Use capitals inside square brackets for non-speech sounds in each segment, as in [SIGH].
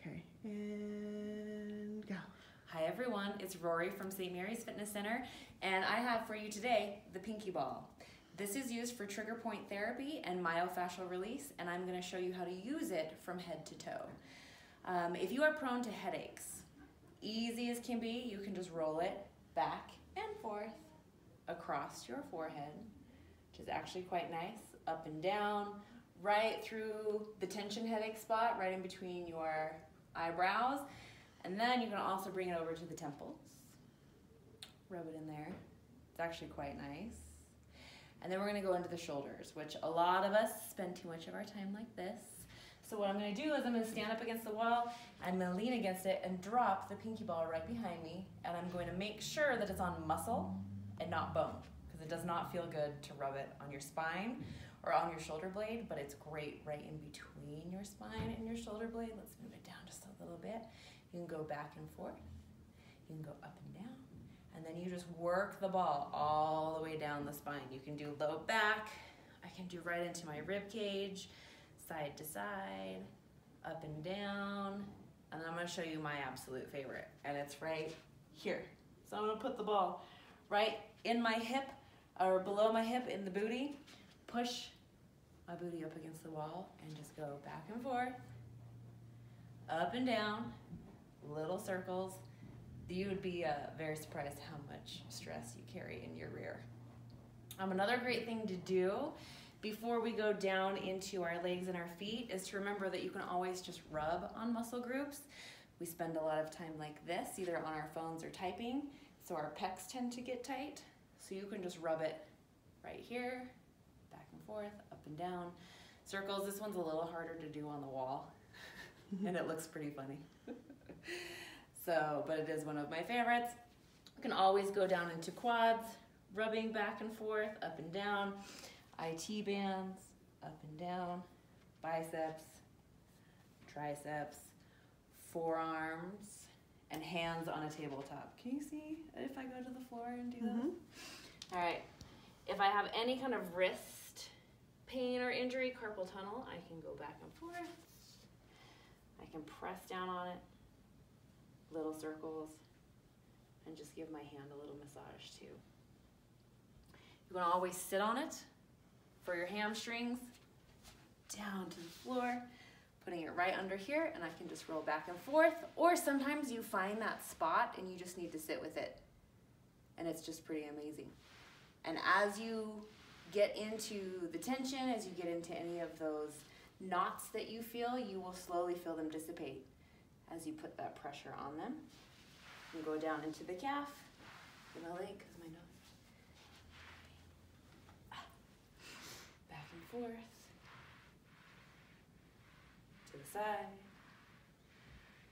Okay, and go. Hi everyone, it's Rori from St. Mary's Fitness Center, and I have for you today the Pinky Ball. This is used for trigger point therapy and myofascial release, and I'm gonna show you how to use it from head to toe. Um, if you are prone to headaches, easy as can be, you can just roll it back and forth across your forehead, which is actually quite nice, up and down, right through the tension headache spot, right in between your eyebrows. And then you can also bring it over to the temples. Rub it in there. It's actually quite nice. And then we're gonna go into the shoulders, which a lot of us spend too much of our time like this. So what I'm gonna do is I'm gonna stand up against the wall, I'm gonna lean against it and drop the pinky ball right behind me, and I'm going to make sure that it's on muscle and not bone, because it does not feel good to rub it on your spine or on your shoulder blade, but it's great right in between your spine and your shoulder blade. Let's move it down just a little bit. You can go back and forth. You can go up and down. And then you just work the ball all the way down the spine. You can do low back. I can do right into my rib cage, side to side, up and down. And then I'm gonna show you my absolute favorite. And it's right here. So I'm gonna put the ball right in my hip or below my hip in the booty. Push my booty up against the wall and just go back and forth, up and down, little circles. You would be uh, very surprised how much stress you carry in your rear. Um, another great thing to do before we go down into our legs and our feet is to remember that you can always just rub on muscle groups. We spend a lot of time like this, either on our phones or typing, so our pecs tend to get tight. So you can just rub it right here, back and forth, up and down. Circles, this one's a little harder to do on the wall, [LAUGHS] and it looks pretty funny. [LAUGHS] so, but it is one of my favorites. You can always go down into quads, rubbing back and forth, up and down, IT bands, up and down, biceps, triceps, forearms, and hands on a tabletop. Can you see if I go to the floor and do mm -hmm. that? All right. If I have any kind of wrist pain or injury, carpal tunnel, I can go back and forth. I can press down on it, little circles, and just give my hand a little massage too. You can always sit on it for your hamstrings, down to the floor, putting it right under here, and I can just roll back and forth. Or sometimes you find that spot and you just need to sit with it. And it's just pretty amazing. And as you get into the tension, as you get into any of those knots that you feel, you will slowly feel them dissipate as you put that pressure on them. And go down into the calf, and my leg, because my nose. Ah. Back and forth. Side.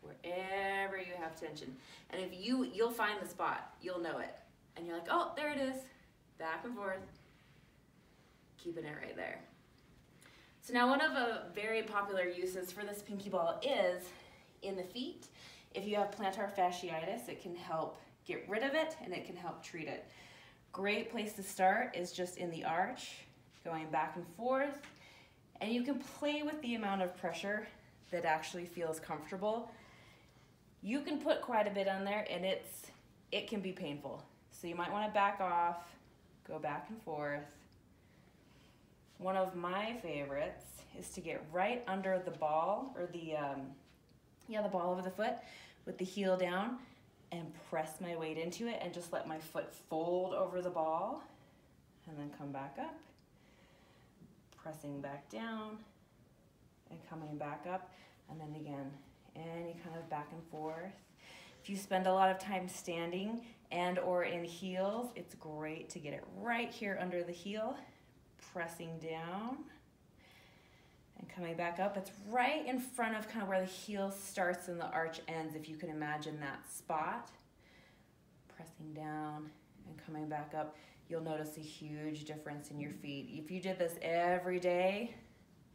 Wherever you have tension. And if you, you'll find the spot, you'll know it. And you're like, oh, there it is. Back and forth. Keeping it right there. So now one of the very popular uses for this pinky ball is in the feet. If you have plantar fasciitis, it can help get rid of it and it can help treat it. Great place to start is just in the arch, going back and forth. And you can play with the amount of pressure that actually feels comfortable. You can put quite a bit on there and it's it can be painful. So you might want to back off, go back and forth. One of my favorites is to get right under the ball or the, um, yeah, the ball of the foot with the heel down and press my weight into it and just let my foot fold over the ball and then come back up, pressing back down and coming back up and then again, any kind of back and forth. If you spend a lot of time standing and or in heels, it's great to get it right here under the heel pressing down and coming back up. It's right in front of kind of where the heel starts and the arch ends, if you can imagine that spot. Pressing down and coming back up. You'll notice a huge difference in your feet. If you did this every day,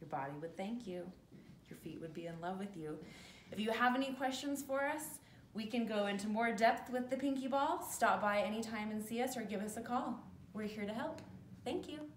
your body would thank you. Your feet would be in love with you. If you have any questions for us, we can go into more depth with the Pinky Ball. Stop by anytime and see us or give us a call. We're here to help. Thank you.